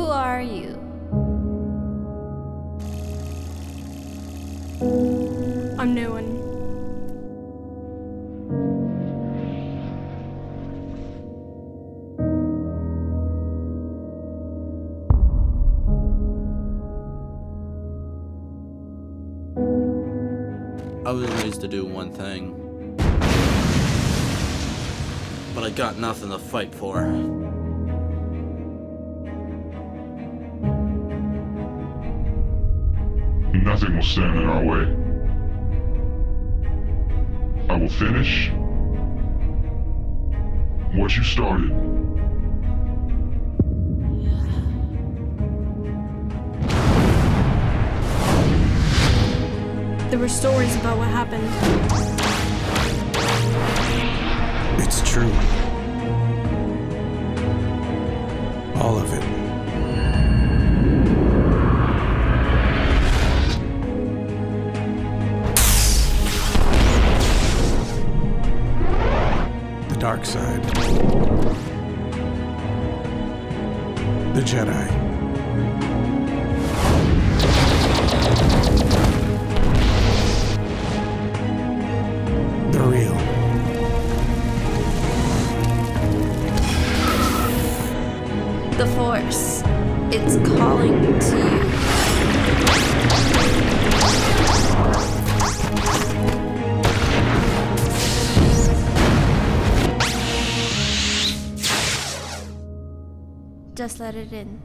are you? I'm new and I was raised to do one thing. But I got nothing to fight for. Nothing will stand in our way. I will finish what you started. there were stories about what happened. It's true. Dark side. The Jedi. The real. The Force. It's calling to you. Just let it in.